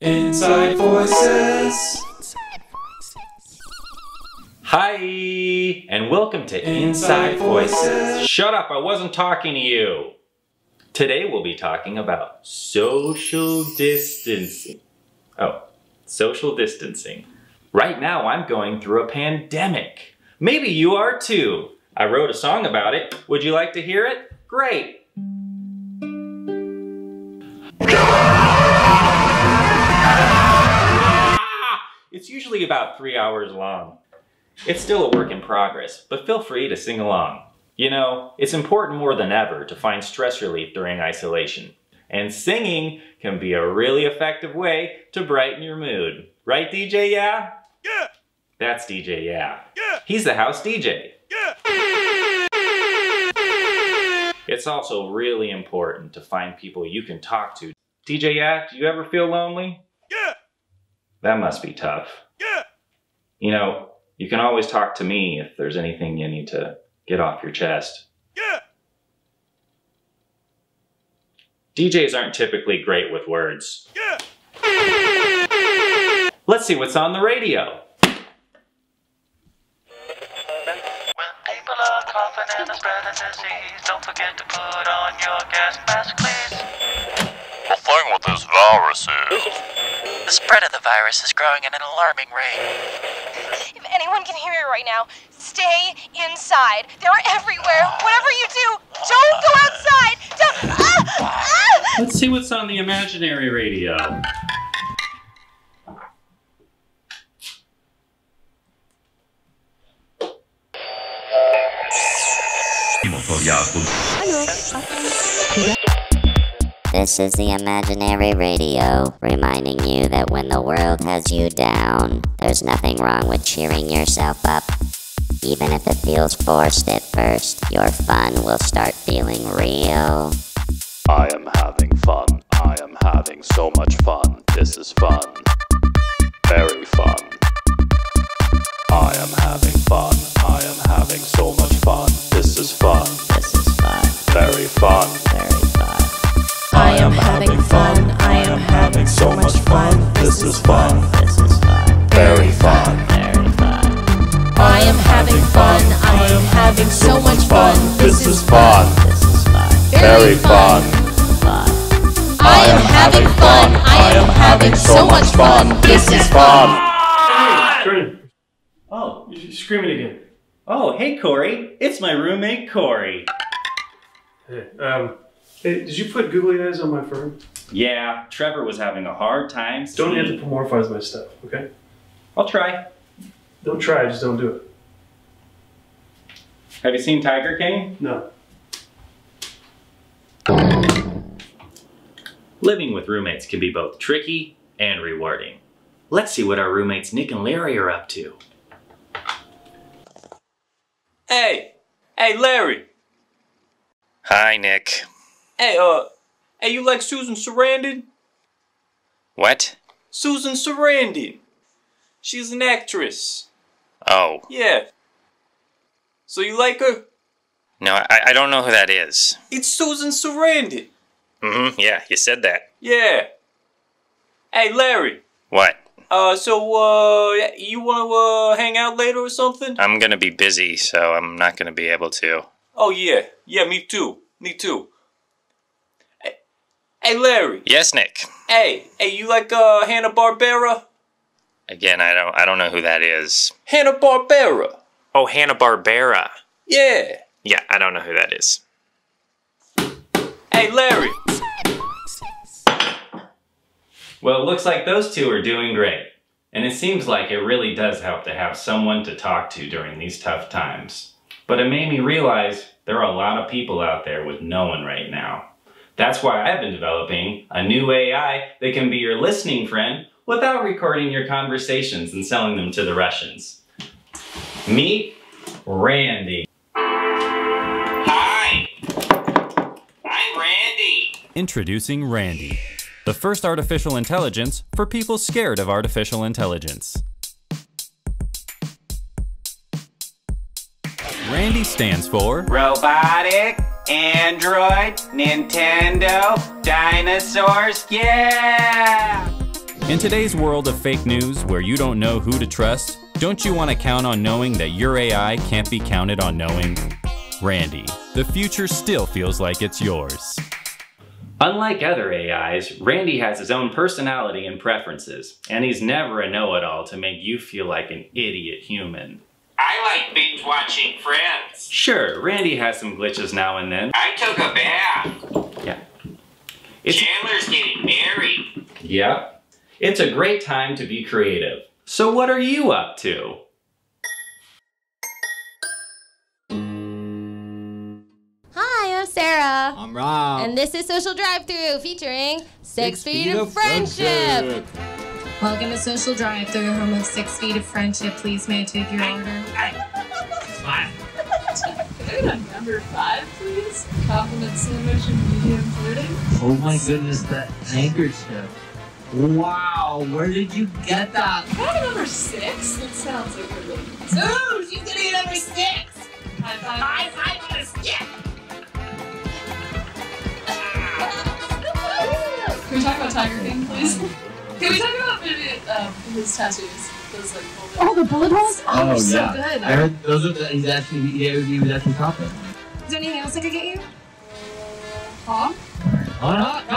Inside Voices. Hi, and welcome to Inside, Inside Voices. Voices. Shut up, I wasn't talking to you. Today we'll be talking about social distancing. Oh, social distancing. Right now I'm going through a pandemic. Maybe you are too. I wrote a song about it. Would you like to hear it? Great. It's usually about three hours long. It's still a work in progress, but feel free to sing along. You know, it's important more than ever to find stress relief during isolation. And singing can be a really effective way to brighten your mood. Right, DJ Yeah? Yeah, That's DJ Yeah. yeah, He's the house DJ. yeah. It's also really important to find people you can talk to. DJ Yeah, do you ever feel lonely? Yeah, That must be tough. yeah, You know, you can always talk to me if there's anything you need to get off your chest. yeah. DJs aren't typically great with words. Yeah. Let's see what's on the radio. When people are coughing and spreading disease, don't forget to put on your gas mask, please. The thing with this virus is, The spread of the virus is growing at an alarming rate. If anyone can hear me right now, stay inside. They're everywhere. Whatever you do, don't go outside. Don't. Ah! Ah! Let's see what's on the imaginary radio. This is the Imaginary Radio, reminding you that when the world has you down, there's nothing wrong with cheering yourself up. Even if it feels forced at first, your fun will start feeling real. I am having fun. I am having so much fun. This is fun. Very fun. I am having fun. I am having so much fun. This is fun. This is fun, Very fun. This is fun. This is fun, Very fun. fun. I am having fun. I am having so much fun. This is fun. Oh, you're screaming again. oh, hey Corey. It's my roommate Corey. Hey, um, hey, did you put googly eyes on my phone? Yeah, Trevor was having a hard time. Don't anthropomorphize my stuff, okay? I'll try. Don't try, just don't do it. Have you seen Tiger King? No. Living with roommates can be both tricky and rewarding. Let's see what our roommates Nick and Larry are up to. Hey, hey, Larry. Hi, Nick. Hey, uh, hey, you like Susan Sarandon? What? Susan Sarandon. She's an actress. Oh, Yeah. So you like her? no, I, I don't know who that is. It's Susan Sarandon. Mm hmm, yeah, you said that. Yeah. Hey, Larry. What? Uh, so, uh, you wanna, uh, hang out later or something? I'm gonna be busy, so I'm not gonna be able to. Oh, yeah. Yeah, me too. Me too. Hey, hey Larry. Yes, Nick. Hey, hey, you like, uh, Hanna-Barbera? Again, I don't I don't know who that is. Hanna-Barbera. Oh, Hanna Barbera. Yeah. Yeah, I don't know who that is. Hey, Larry. Well, it looks like those two are doing great. And it seems like it really does help to have someone to talk to during these tough times. But it made me realize there are a lot of people out there with no one right now. That's why I've been developing a new AI that can be your listening friend without recording your conversations and selling them to the Russians. Meet Randy. Hi, I'm Randy. Introducing Randy, the first artificial intelligence for people scared of artificial intelligence. Randy stands for Robotic, Android, Nintendo, dinosaurs, yeah! In today's world of fake news where you don't know who to trust, don't you want to count on knowing that your AI can't be counted on knowing? Randy, the future still feels like it's yours. Unlike other AIs, Randy has his own personality and preferences, and he's never a know-it-all to make you feel like an idiot human. I like binge watching Friends. Sure, Randy has some glitches now and then. I took a bath. Yeah. It's, Chandler's getting married. yeah. It's a great time to be creative. So what are you up to? Hi, I'm Sarah. I'm Rob. And this is Social Drive Through featuring Six, Feet, of Friendship. Welcome to Social Drive Through, home of Six Feet of Friendship. Please, may I take your order? Number five, please. Compliment sandwich and medium pudding. Oh my goodness, that handkerchief. Wow, where did you get that? Kind of number six. That sounds like a really. Ooh, she's gonna get number six. High five. High five on a stick. Can we talk about Tiger King, please? Can we talk about maybe um, his tattoos? Those like. Oh, the bullet holes? Oh, they're so yeah. good. I heard those are the, he's actually he, he was actually top them. Is there anything else I could get you? Huh? Coming up,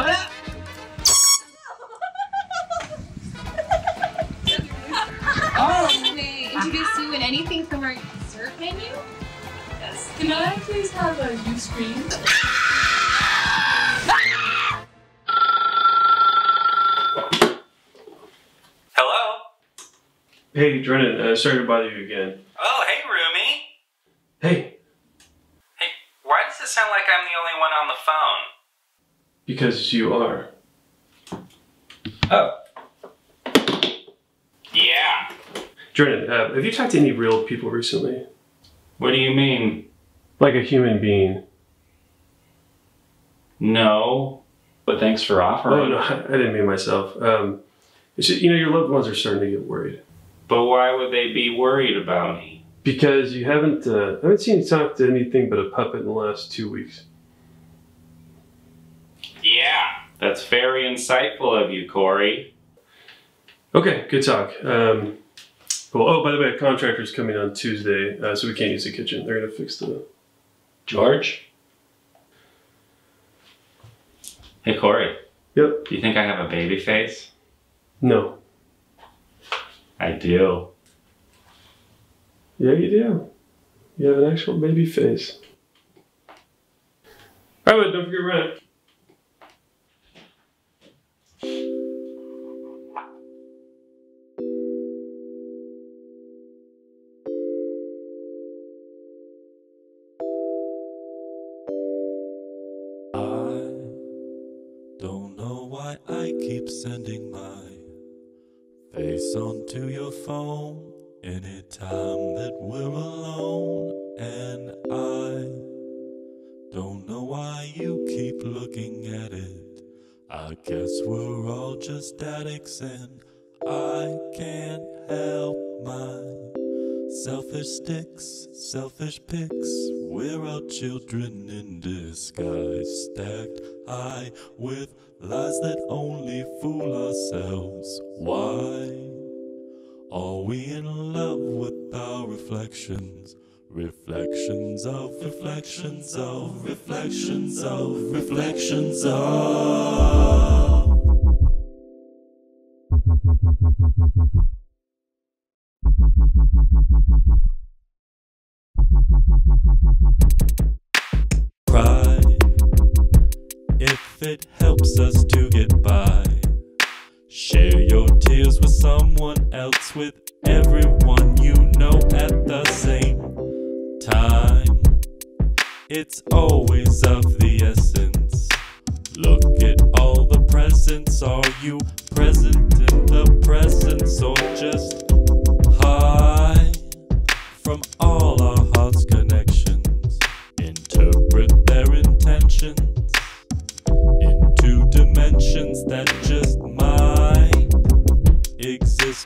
anything dessert menu? Yes. Can I please have a U screen? Hello? Hey, Drennon, uh, sorry to bother you again. Oh, hey, roomie. Hey, Hey, why does it sound like I'm the only one on the phone? because you are. Oh. Yeah. Drennon, uh, have you talked to any real people recently? What do you mean? Like a human being? No. But thanks for Oh, offering. no, I didn't mean myself. Um, it's just, you know, your loved ones are starting to get worried. But why would they be worried about me? Because you haven't, uh, I haven't seen you talk to anything but a puppet in the last two weeks. Yeah. That's very insightful of you, Corey. Okay, good talk. Um, cool. Oh, by the way, a contractor's coming on Tuesday, uh, so we can't use the kitchen. They're gonna fix the. George? Hey, Corey. Yep. Do you think I have a baby face? No. I do. Yeah, you do. You have an actual baby face. All right, don't forget rent. Keep sending my face onto your phone anytime that we're alone. And I don't know why you keep looking at it. I guess we're all just addicts, and I can't help my selfish sticks, selfish pics. We're all children in disguise, stacked high with lies that only fool ourselves. Why are we in love with our reflections? Reflections of reflections of reflections of reflections of. It helps us to get by. Share your tears with someone else, with everyone you know at the same time. It's always of the essence. Look at all the presents. Are you present in the presence or just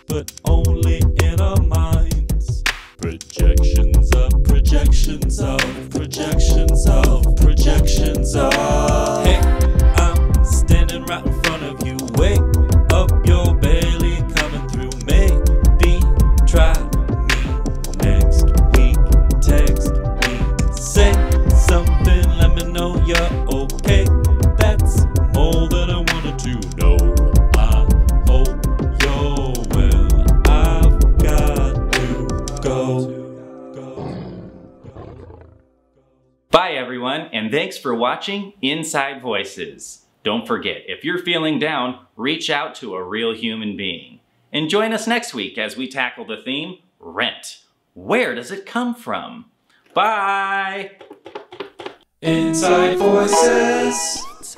but only in our minds. Projections of projections of projections of projections of. Thanks for watching Inside Voices. Don't forget, if you're feeling down, reach out to a real human being. And join us next week as we tackle the theme rent. Where does it come from? Bye! Inside Voices.